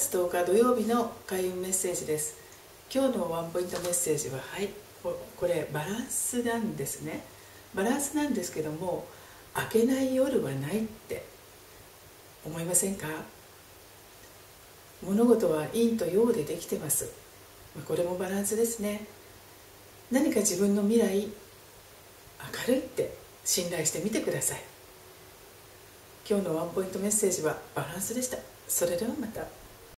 10日土曜日の開運メッセージです。今日のワンポイントメッセージははいこれバランスなんですね。バランスなんですけども明けない夜はないって。思いませんか？物事は陰と陽でできてます。これもバランスですね。何か自分の未来明るいって信頼してみてください。今日のワンポイントメッセージはバランスでした。それではまた。